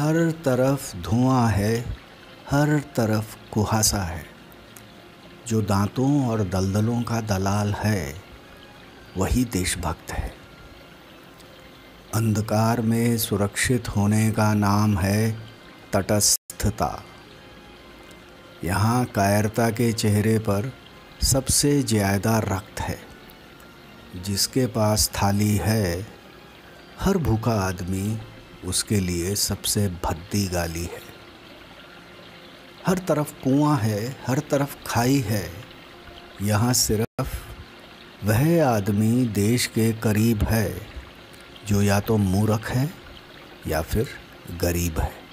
हर तरफ़ धुआँ है, हर तरफ़ कुहासा है। जो दांतों और दलदलों का दलाल है, वही देशभक्त है। अंधकार में सुरक्षित होने का नाम है तटस्थता। यहाँ कायरता के चेहरे पर सबसे ज़्यादा रक्त है। जिसके पास थाली है, हर भूखा आदमी उसके लिए सबसे भद्दी गाली है। हर तरफ़ कुआँ है, हर तरफ़ खाई है। यहाँ सिर्फ़ वह आदमी देश के करीब है, जो या तो मूर्ख है या फिर गरीब है।